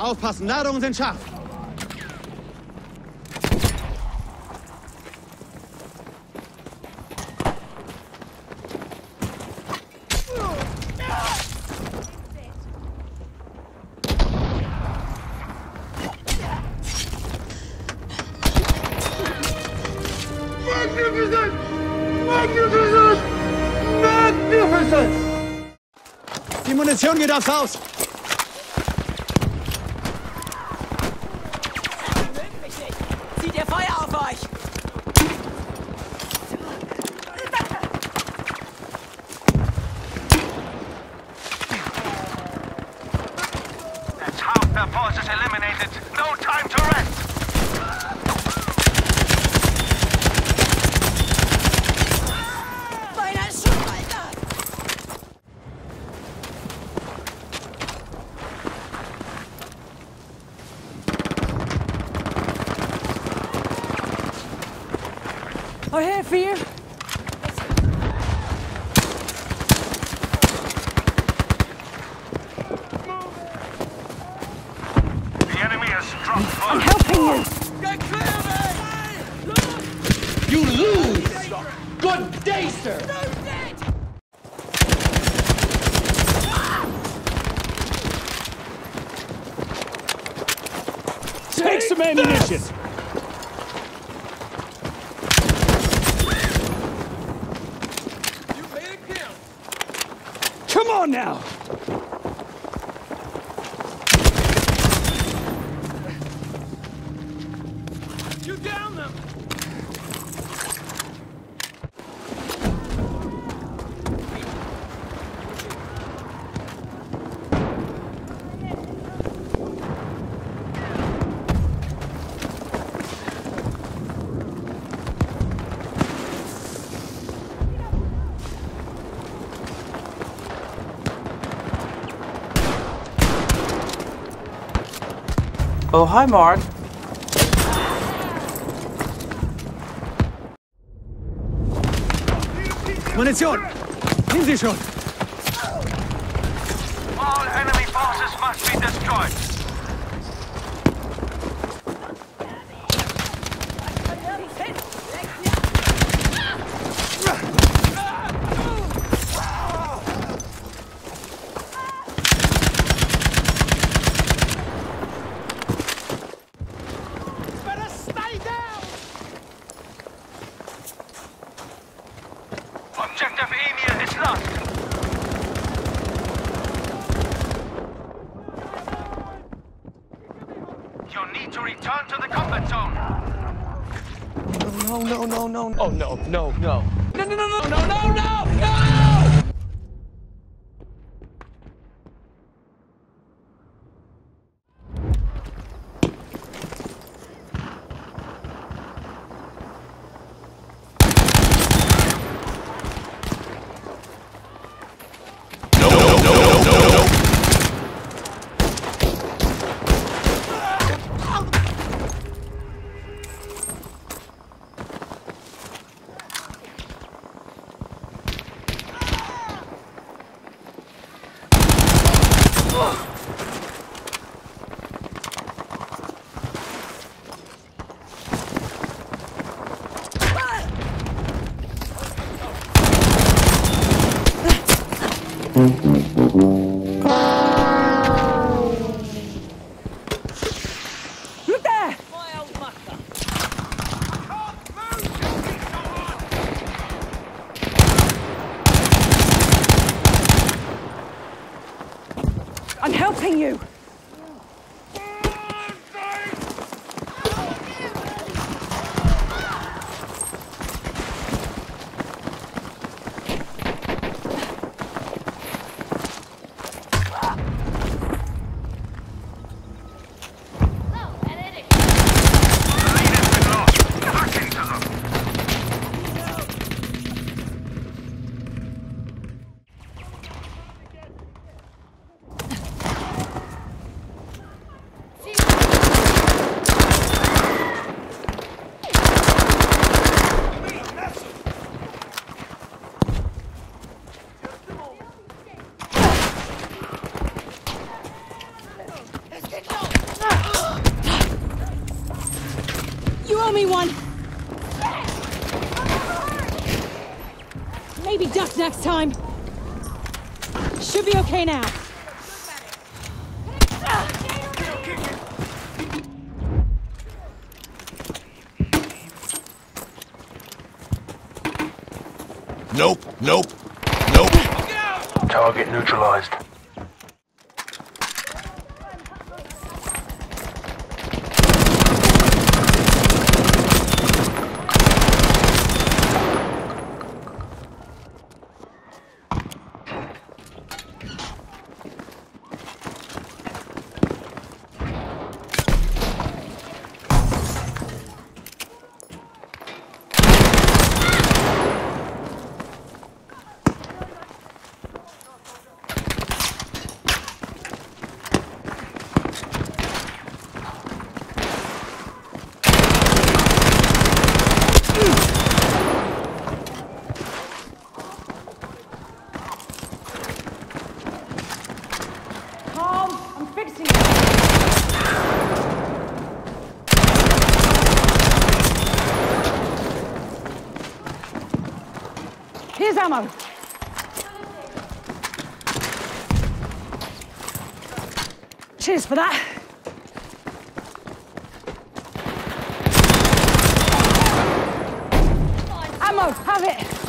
Aufpassen, Ladungen sind scharf. Magnificent! Magnificent! Magnificent! Die Munition geht aufs Haus. Some ammunition! Come on now! You down them! Oh, hi, Mark. Munition! Nehmen Sie schon! All enemy forces must be destroyed. To the combat zone. No, no, no, no. Oh, no, no, no. No, no, no, no, no, no, no, no! 어! Owe me one. Maybe duck next time. Should be okay now. Nope, nope, nope. Target neutralized. Fixing. Here's ammo. Cheers for that. Ammo, have it.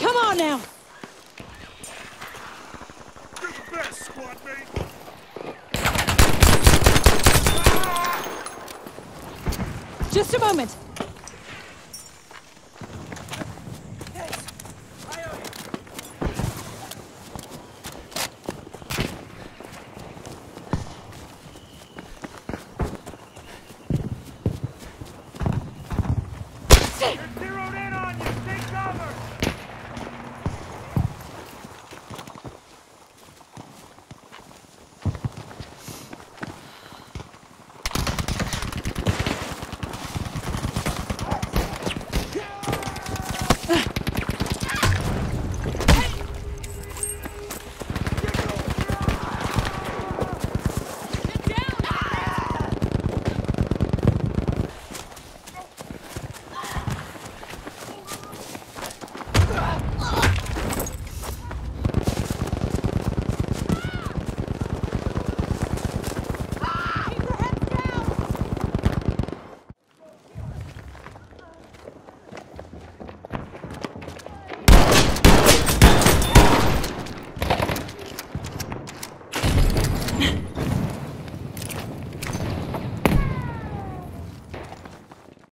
Come on now. Do the best, squad mate. Just a moment.